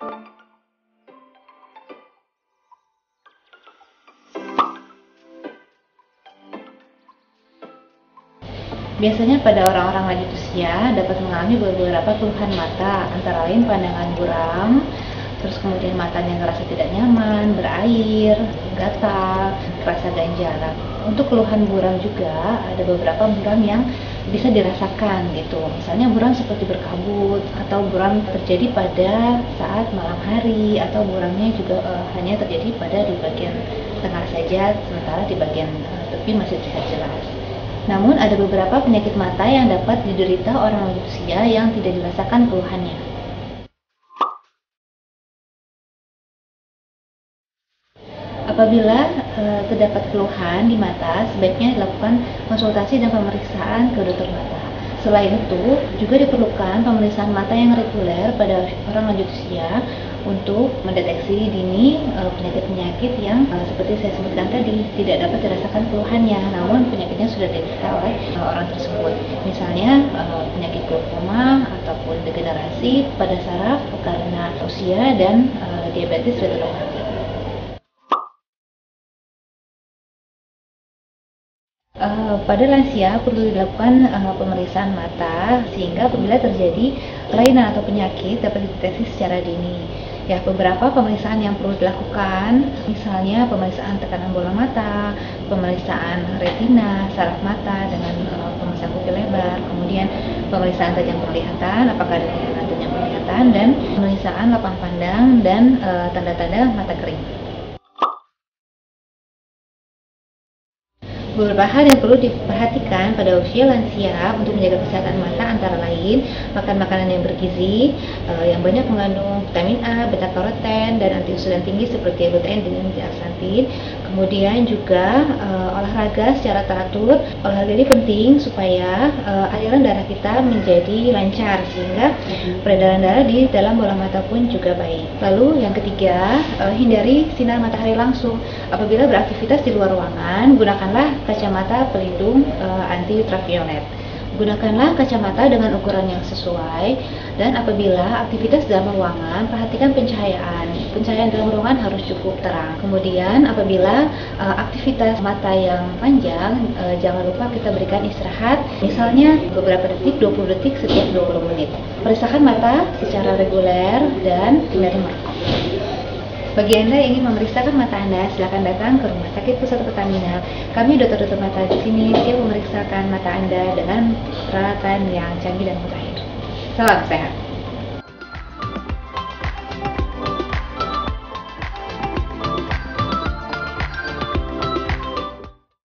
Biasanya pada orang-orang lanjut usia dapat mengalami beberapa keluhan mata, antara lain pandangan buram, terus kemudian matanya ngerasa tidak nyaman, berair, gatal, rasa ganjalan. Untuk keluhan buram juga ada beberapa buram yang bisa dirasakan gitu. Misalnya buram seperti berkabut atau buram terjadi pada saat malam hari atau buramnya juga uh, hanya terjadi pada di bagian tengah saja sementara di bagian uh, tepi masih terlihat jelas. Namun ada beberapa penyakit mata yang dapat diderita orang lanjut usia yang tidak dirasakan keluhannya. Apabila e, terdapat keluhan di mata, sebaiknya dilakukan konsultasi dan pemeriksaan ke dokter mata. Selain itu, juga diperlukan pemeriksaan mata yang reguler pada orang lanjut usia untuk mendeteksi dini eh, penyakit-penyakit yang uh, seperti saya sebutkan tadi tidak dapat dirasakan keluhannya, namun penyakitnya sudah diderita oleh orang tersebut. Misalnya penyakit glaukoma ataupun degenerasi pada saraf karena usia dan diabetes retinopati. Uh, pada lansia perlu dilakukan uh, pemeriksaan mata sehingga apabila terjadi kelainan atau penyakit dapat dideteksi secara dini. Ya, beberapa pemeriksaan yang perlu dilakukan, misalnya pemeriksaan tekanan bola mata, pemeriksaan retina, saraf mata dengan uh, pemeriksaan pupil lebar, kemudian pemeriksaan tajam penglihatan, apakah ada kelainan tajam penglihatan dan pemeriksaan lapang pandang dan tanda-tanda mata kering. Beberapa hal yang perlu diperhatikan pada usia lansia untuk menjaga kesehatan mata antara lain makan makanan yang bergizi, uh, yang banyak mengandung vitamin A, beta karoten, dan antioksidan tinggi seperti lutein dan zeaxanthin. Kemudian juga uh, olahraga secara teratur. Olahraga ini penting supaya uh, aliran darah kita menjadi lancar sehingga peredaran darah di dalam bola mata pun juga baik. Lalu yang ketiga, uh, hindari sinar matahari langsung. Apabila beraktivitas di luar ruangan, gunakanlah kacamata pelindung uh, anti ultraviolet. Gunakanlah kacamata dengan ukuran yang sesuai dan apabila aktivitas dalam ruangan, perhatikan pencahayaan. Pencahayaan dalam ruangan harus cukup terang. Kemudian apabila uh, aktivitas mata yang panjang, uh, jangan lupa kita berikan istirahat, misalnya beberapa detik, 20 detik setiap 20 menit. Periksakan mata secara reguler dan hindari merokok. Bagi Anda yang ingin memeriksakan mata Anda, silakan datang ke Rumah Sakit Pusat Pertamina. Kami dokter-dokter mata di sini siap memeriksakan mata Anda dengan peralatan yang canggih dan mutakhir. Salam sehat.